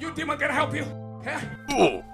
You demon can help you. Huh? Ooh.